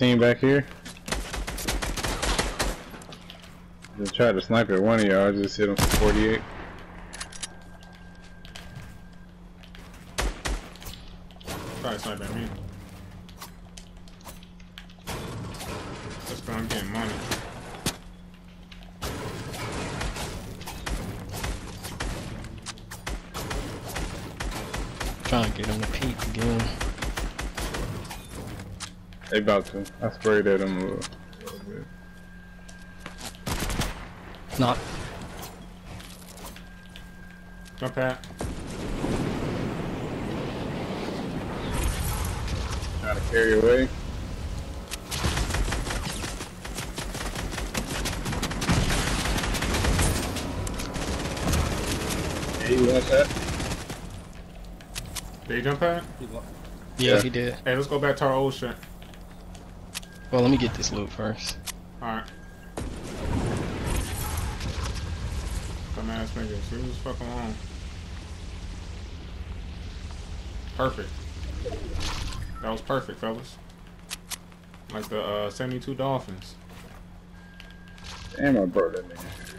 team back here. Just tried to snipe at one of y'all, just hit him for 48. Probably snipe at me. Let's go, I'm getting money. Trying to get him to peek again. They about to. I sprayed at him a little, little bit. Not Jump pad. Trying to carry away. Hey, you want that? Did you jump pad? yeah, Yeah. he did. Hey, let's go back to our old shit. Well, let me get this loot first. Alright. Dumbass niggas, leave us fucking alone. Perfect. That was perfect, fellas. Like the uh, 72 Dolphins. Damn, I brought that nigga.